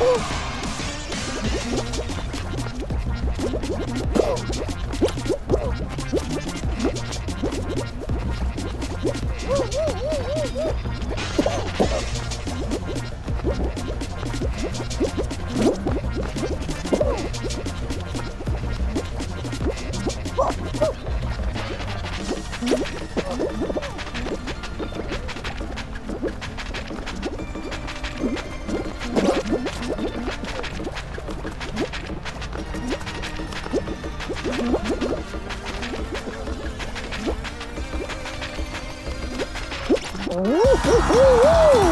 Woo! Ooh, ooh, ooh, ooh.